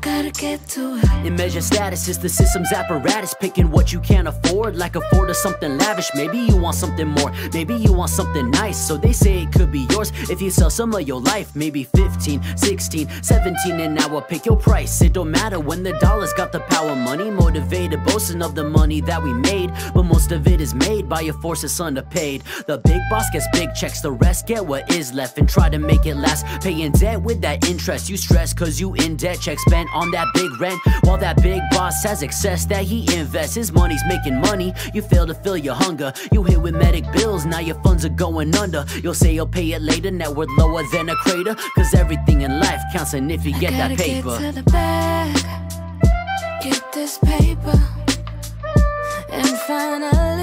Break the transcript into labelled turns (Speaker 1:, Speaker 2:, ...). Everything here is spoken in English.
Speaker 1: gotta get to it.
Speaker 2: And measure status is the system's apparatus, picking what you can't afford, like afford or something lavish. Maybe you want something more, maybe you want something nice. So they say it could be yours if you sell some of your life. Maybe 15, 16, 17 and I will pick your price. It don't matter when the dollar's got the power. Money motivated, boasting of the money that we made. But most of it is made by your forces underpaid. The big boss gets big checks, the rest get what is left and try to make it last. Paying debt with that interest, you stress cause you in debt. Check spent on that big rent. While that big boss has excess that he invests, his money's making money. You fail to fill your hunger. You hit with medic bills, now your funds are going under. You'll say you'll pay it later, net worth lower than a crater. Cause everything in life counts, and if you get that paper.
Speaker 1: get to the bag, get this paper, and finally.